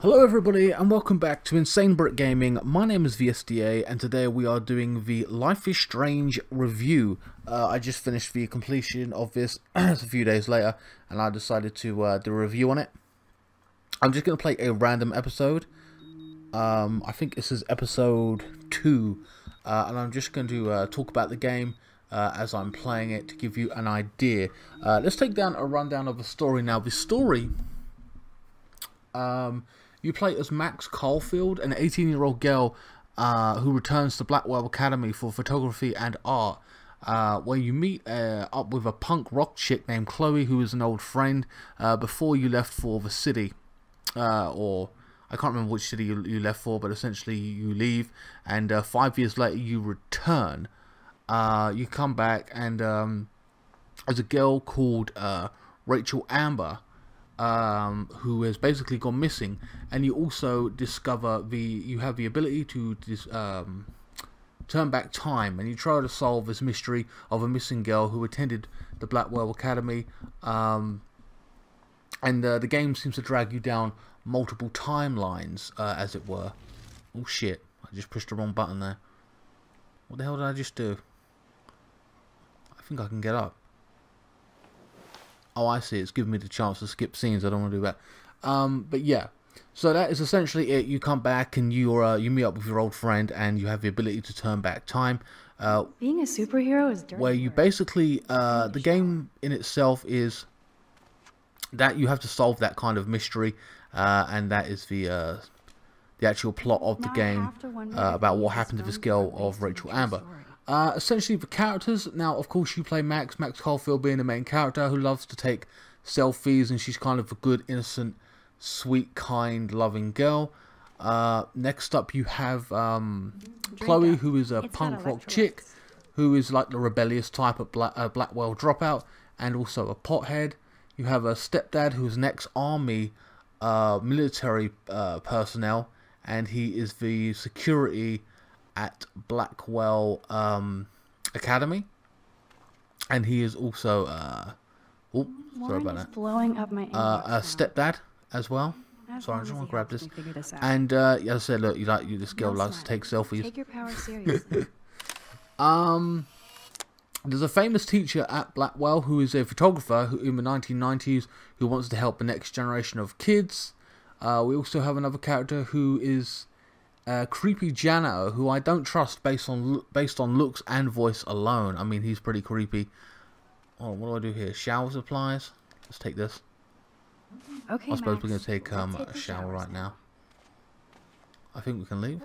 Hello everybody and welcome back to Insane Brit Gaming. My name is VSDA and today we are doing the Life is Strange review. Uh, I just finished the completion of this a few days later and I decided to uh, do a review on it. I'm just going to play a random episode. Um, I think this is episode 2 uh, and I'm just going to uh, talk about the game uh, as I'm playing it to give you an idea. Uh, let's take down a rundown of the story now. The story... Um, you play as Max Caulfield, an 18-year-old girl uh, who returns to Blackwell Academy for photography and art, uh, where you meet uh, up with a punk rock chick named Chloe, who is an old friend, uh, before you left for the city, uh, or I can't remember which city you, you, left for, but essentially you leave, and uh, five years later you return. you come back, and um, there's a girl called Rachel Amber, um, who has basically gone missing, and you also discover the you have the ability to um, turn back time, and you try to solve this mystery of a missing girl who attended the Blackwell Academy. Um, and uh, the game seems to drag you down multiple timelines, uh, as it were. Oh shit! I just pushed the wrong button there. What the hell did I just do? I think I can get up. Oh, I see. It's giving me the chance to skip scenes. I don't want to do that. Um, but yeah. So that is essentially it. You come back and you uh, you meet up with your old friend and you have the ability to turn back time. Uh, Being a superhero is dirty. Where you basically uh, the game in itself is that you have to solve that kind of mystery, uh, and that is the uh, the actual plot of the game uh, about what happened to this girl of Rachel Amber. Uh, essentially, the characters. Now, of course, you play Max. Max Caulfield being the main character who loves to take selfies, and she's kind of a good, innocent, sweet, kind, loving girl. Uh, next up, you have um, Chloe, who is a it's punk rock chick, who is like the rebellious type of Black, uh, Blackwell dropout, and also a pothead. You have a stepdad who's an ex-army uh, military uh, personnel, and he is the security at Blackwell um, Academy, and he is also uh, oh sorry about that. Blowing up my uh, a stepdad as well. As sorry, I just want to grab this. this and uh, as I said, look, you like you. This girl no likes to take selfies. Take your power seriously. um. There's a famous teacher at Blackwell who is a photographer who, in the 1990s who wants to help the next generation of kids. Uh, we also have another character who is uh, creepy janitor who I don't trust based on based on looks and voice alone. I mean, he's pretty creepy. Oh, what do I do here? Shower supplies. Let's take this. Okay. I suppose Max. we're going to take um, a shower right now. I think we can leave.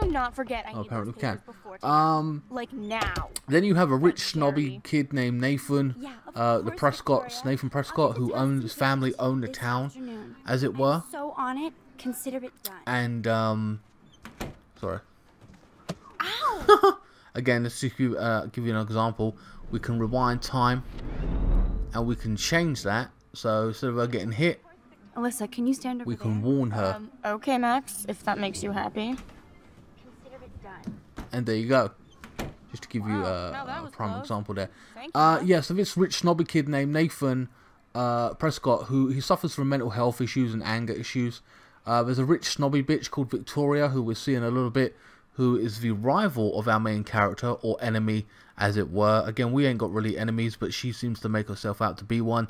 Do not forget. I oh, apparently we can. Um, like now. Then you have a rich, snobby kid named Nathan. Yeah, uh, the Prescotts, Nathan Prescott, who owns his family owned the town, afternoon. as it were. I'm so on it. Consider it done. And, um, sorry. Ow! Again, let's just give, uh, give you an example. We can rewind time, and we can change that. So instead of her getting hit, Alyssa, can you stand over We can there? warn her. Um, okay, Max, if that makes you happy. Consider it done. And there you go. Just to give wow, you uh, a prime close. example there. Uh, yeah, so this rich snobby kid named Nathan uh, Prescott, who he suffers from mental health issues and anger issues. Uh, there's a rich snobby bitch called Victoria who we're seeing a little bit who is the rival of our main character or enemy as it were. Again we ain't got really enemies but she seems to make herself out to be one.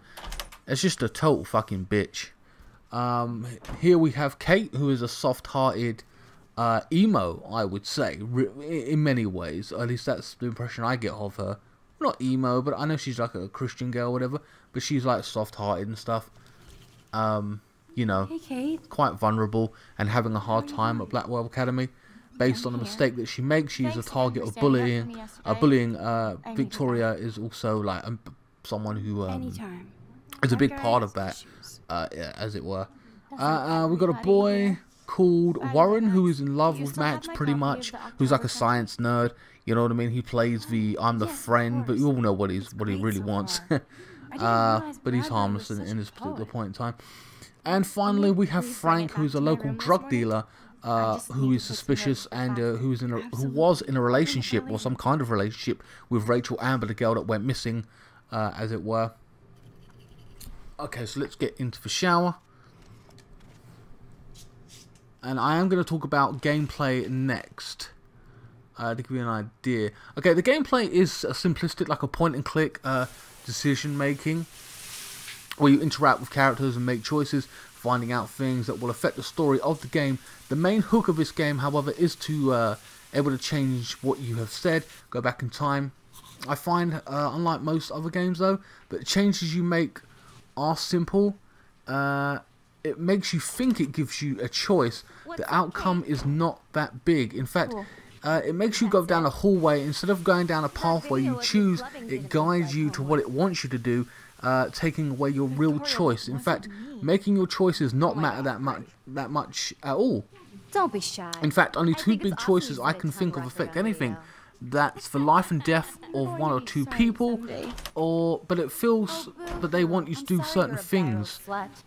It's just a total fucking bitch. Um, here we have Kate who is a soft-hearted uh, emo I would say in many ways. At least that's the impression I get of her. Not emo but I know she's like a Christian girl or whatever but she's like soft-hearted and stuff. Um, you know, hey, quite vulnerable and having a hard time at Blackwell Academy. Based on a mistake that she makes, she's a target of bullying. Uh, bullying. Uh, Victoria is also like um, someone who um, is a big part of that, uh, as it were. Uh, uh, we've got a boy called Warren who is in love with Max pretty much, who's like a science nerd. You know what I mean? He plays the I'm the friend, but you all know what he's what he really wants. uh, but he's harmless in, in this particular point in time. And finally, we have Frank, who's a local drug dealer uh, who is suspicious and uh, who's in a, who was in a relationship or some kind of relationship with Rachel Amber, the girl that went missing, uh, as it were. Okay, so let's get into the shower. And I am going to talk about gameplay next. Uh, to give you an idea. Okay, the gameplay is uh, simplistic, like a point and click uh, decision making, where you interact with characters and make choices, finding out things that will affect the story of the game. The main hook of this game, however, is to uh, able to change what you have said, go back in time. I find, uh, unlike most other games, though, that changes you make are simple. It makes you think it gives you a choice. What's the outcome is not that big. In fact, Cool. uh, it makes you go down a hallway instead of going down a pathway you video of you choose. It guides you to what it wants you to do, uh, taking away your real choice. In fact, making your choices not Oh matter that much that much at all. Don't be shy. In fact, only two big choices I can think of affect anything. Video. That's the life and death of one or two people, or but it feels that they want you to do certain things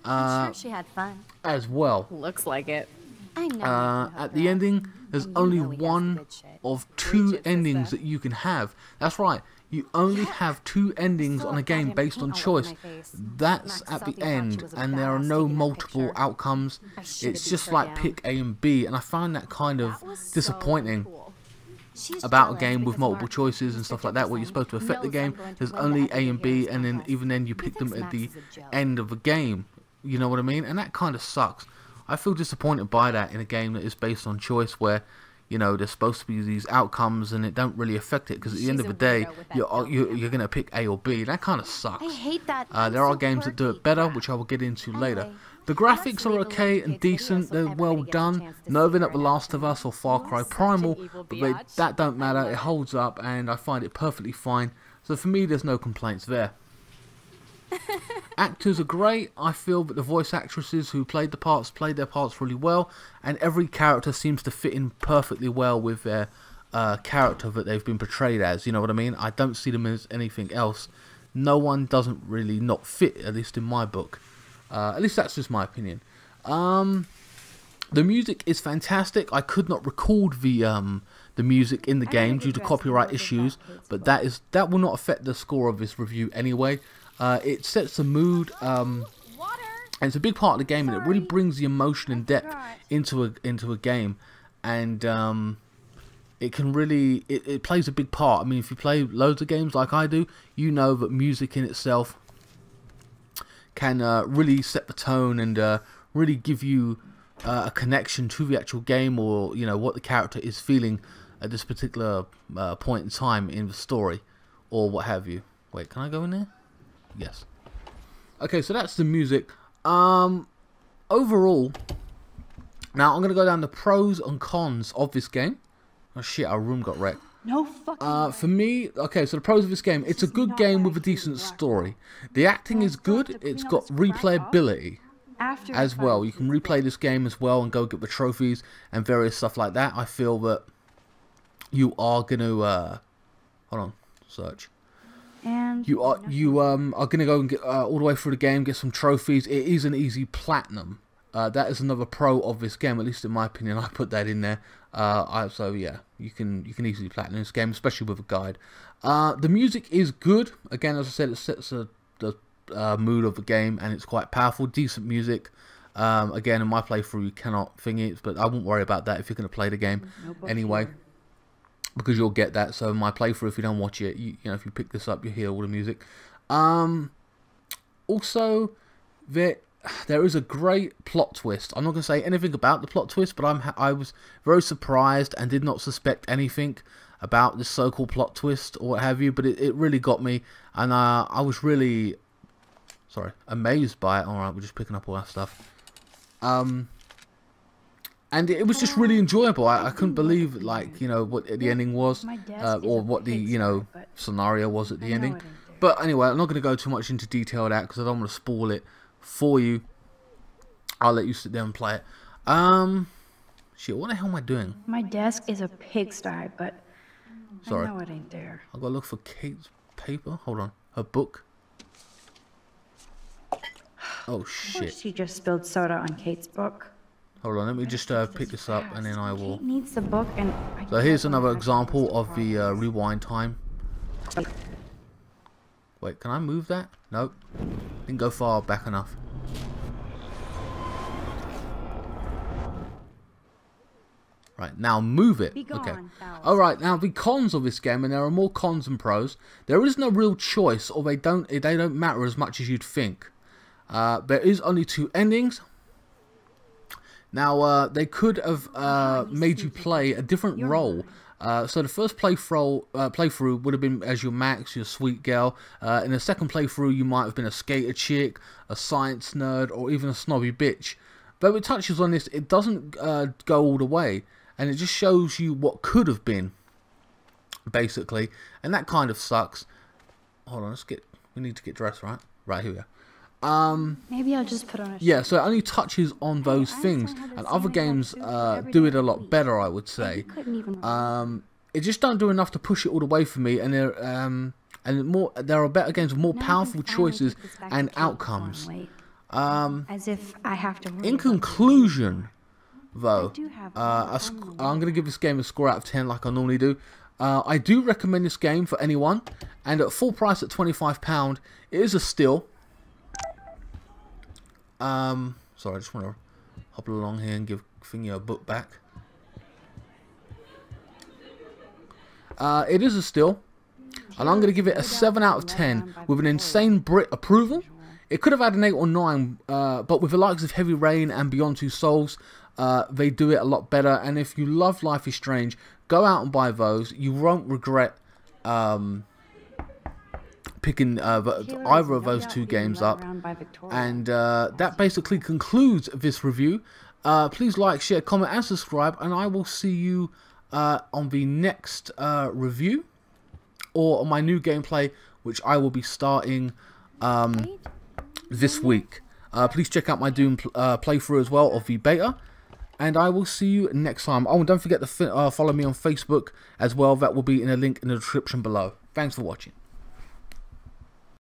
uh, sure she had fun. as well. Looks like it. I know. Uh, at the ending, there's only know he has the one of two endings that you can have. That's right. You only have two endings on a game based on choice. That's at the he thought she end, and there are no multiple outcomes. It's just like pick A and B, and I find that kind of That was so disappointing cool. She's about a game with multiple choices and stuff like that, where you're supposed to affect the game. There's only A and B, and then even then you pick them at the Max is a joke. end of the game. You know what I mean? And that kind of sucks. I feel disappointed by that in a game that is based on choice, where you know there's supposed to be these outcomes and it don't really affect it because at the end of the day weirdo with that you're you're, you're gonna pick A or B. That kind of sucks. I hate that. Uh, I'm there are so games that do it better, which I will get into later. The graphics are okay and decent. They're well done. chance to No, see they're not her The Last of. Us or Far Cry Primal, but they, that don't matter. It holds up, and I find it perfectly fine. So for me, there's no complaints there. Actors are great. I feel that the voice actresses who played the parts played their parts really well, and every character seems to fit in perfectly well with their uh, character that they've been portrayed as. You know what I mean? I don't see them as anything else. No one doesn't really not fit, at least in my book. Uh, at least that's just my opinion. Um, the music is fantastic. I could not record the um the music in the game due to copyright issues, but that is that will not affect the score of this review anyway. Uh, it sets the mood. Um, and it's a big part of the game, and it really brings the emotion and depth into a into a game, and um, it can really it, it plays a big part. I mean, if you play loads of games like I do, you know that music in itself can uh, really set the tone and uh, really give you uh, a connection to the actual game or you know what the character is feeling at this particular uh, point in time in the story or what have you. Wait, can I go in there? Yes. Okay, so that's the music. Um, overall, now I'm gonna go down the pros and cons of this game. Oh shit, our room got wrecked. No fucking. Uh, for me, okay, so the pros of this game, it's a good game with a decent story. The acting is good. It's got replayability after as well. You can replay this game as well and go get the trophies and various stuff like that. I feel that you are gonna uh, hold on, search. And You are you um are gonna go and get uh, all the way through the game, get some trophies. It is an easy platinum. Uh, that is another pro of this game, at least in my opinion. I put that in there. Uh, I, so yeah, you can you can easily platinum this game, especially with a guide. Uh, the music is good. Again, as I said, it sets a, the uh, mood of the game, and it's quite powerful. Decent music. Um, again, in my playthrough, you cannot thing it, but I won't worry about that if you're going to play the game anyway because you'll get that. So in my playthrough, if you don't watch it, you, you know, if you pick this up, you hear all the music. Um, also, there there is a great plot twist. I'm not going to say anything about the plot twist, but I'm I was very surprised and did not suspect anything about this so-called plot twist or what have you. But it, it really got me, and uh, I was really sorry amazed by it. All right, we're just picking up all that stuff. Um, and it was just really enjoyable. I, I couldn't believe like you know what the ending was, uh, or what the you know scenario was at the ending. it ain't there. But anyway, I'm not going to go too much into detail of that because I don't want to spoil it for you. I'll let you sit there and play it. Um, shit, what the hell am I doing? My desk is a pigsty, but Sorry. I know it ain't there. I've got to look for Kate's paper. Hold on, her book. Oh shit! She just spilled soda on Kate's book. Hold on, let me just uh, pick this up and then I will. Kate needs the book, and I So here's another example of the uh, rewind time. Wait, can I move that? Nope. Didn't go far back enough. Right, now move it. Be okay. Alright, now the cons of this game, and there are more cons than pros, there is no real choice, or they don't they don't matter as much as you'd think. Uh, there is only two endings. Now, uh, they could have uh, made you play a different role. Uh, so the first playthrough, uh, playthrough would have been as your Max, your sweet girl. Uh, in the second playthrough, you might have been a skater chick, a science nerd, or even a snobby bitch. Though it touches on this, it doesn't uh, go all the way, and it just shows you what could have been, basically, and that kind of sucks. Hold on, let's get. We need to get dressed, right? Right here we are. Um, Maybe I'll just put on a yeah, so it only touches on those I things, still have the and other games uh, do it a lot better, I would say. Um, it just don't do enough to push it all the way for me, and there um and more there are better games with more Now powerful choices put this back to and Kate before I'm outcomes. Um, As if I have to. in conclusion, though, uh, I'm going to give this game a score out of 10 like I normally do. Uh, I do recommend this game for anyone, and at full price at £25, it is a steal. Um, sorry, I just want to hop along here and give Thingy a book back. Uh, it is a steal, and I'm going to give it a 7 out of 10 with an insane Brit approval. It could have had an 8 or 9, uh, but with the likes of Heavy Rain and Beyond Two Souls, uh, they do it a lot better. And if you love Life is Strange, go out and buy those. You won't regret um, picking uh, either of those two games up. around by Victoria. And uh, that basically concludes this review. Uh, please like, share, comment, and subscribe. And I will see you uh, on the next uh, review or on my new gameplay, which I will be starting um, this week. Uh, please check out my Doom pl- uh, playthrough as well of the beta. And I will see you next time. Oh, and don't forget to uh, follow me on Facebook as well. That will be in a link in the description below. Thanks for watching.